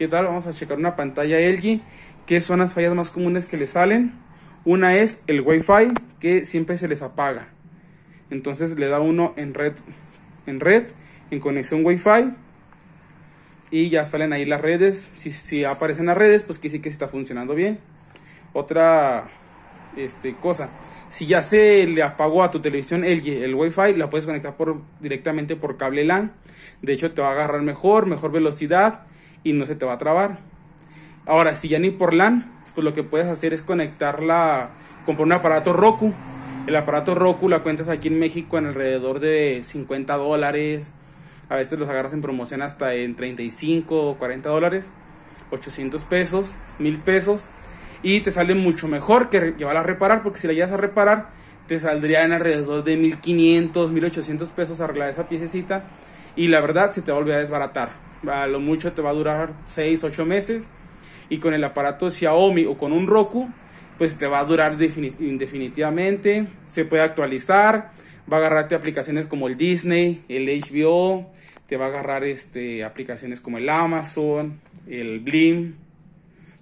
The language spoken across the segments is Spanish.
¿Qué tal? Vamos a checar una pantalla LG. ¿Qué son las fallas más comunes que le salen? Una es el Wi-Fi, que siempre se les apaga. Entonces le da uno en red, en red, en conexión Wi-Fi. Y ya salen ahí las redes. Si, aparecen las redes, pues que sí que está funcionando bien. Otra este, cosa. Si ya se le apagó a tu televisión el, el Wi-Fi, la puedes conectar directamente por cable LAN. De hecho, te va a agarrar mejor, mejor velocidad y no se te va a trabar. Ahora, si ya ni por LAN, pues lo que puedes hacer es conectarla, comprar un aparato Roku. El aparato Roku la cuentas aquí en México en alrededor de 50 dólares. A veces los agarras en promoción hasta en 35 o 40 dólares. 800 pesos, 1000 pesos y te sale mucho mejor que llevarla a reparar, porque si la llevas a reparar, te saldría en alrededor de 1500, 1800 pesos arreglar esa piececita y la verdad se te va a a desbaratar. A lo mucho te va a durar 6, 8 meses y con el aparato Xiaomi o con un Roku, pues te va a durar indefinitivamente, se puede actualizar, va a agarrarte aplicaciones como el Disney, el HBO, te va a agarrar este, aplicaciones como el Amazon, el Blim,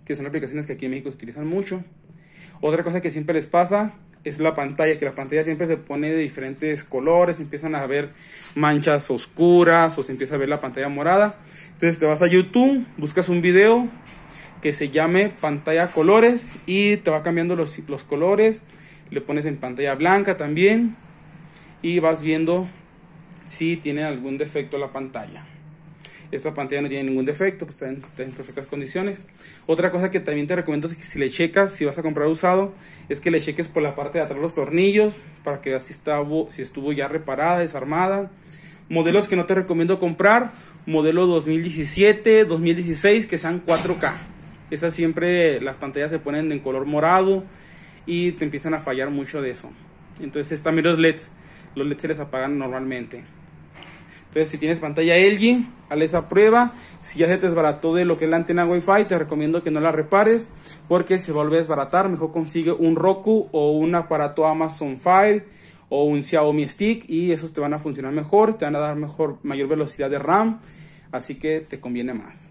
que son aplicaciones que aquí en México se utilizan mucho. Otra cosa que siempre les pasa es la pantalla, que la pantalla siempre se pone de diferentes colores, empiezan a ver manchas oscuras o se empieza a ver la pantalla morada. Entonces te vas a YouTube, buscas un video que se llame pantalla colores y te va cambiando los, los colores, le pones en pantalla blanca también y vas viendo si tiene algún defecto la pantalla. Esta pantalla no tiene ningún defecto, pues está en, perfectas condiciones. Otra cosa que también te recomiendo es que si le checas, si vas a comprar usado, es que le cheques por la parte de atrás los tornillos para que veas si, si estuvo ya reparada, desarmada. Modelos que no te recomiendo comprar, modelo 2017, 2016, que sean 4K. Esas siempre las pantallas se ponen en color morado y te empiezan a fallar mucho de eso. Entonces también los LEDs, los LEDs se les apagan normalmente. Entonces, si tienes pantalla LG, haz esa prueba. Si ya se te desbarató de lo que es la antena Wi-Fi, te recomiendo que no la repares porque si vuelve a desbaratar, mejor consigue un Roku o un aparato Amazon Fire o un Xiaomi Stick y esos te van a funcionar mejor, te van a dar mejor, mayor velocidad de RAM, así que te conviene más.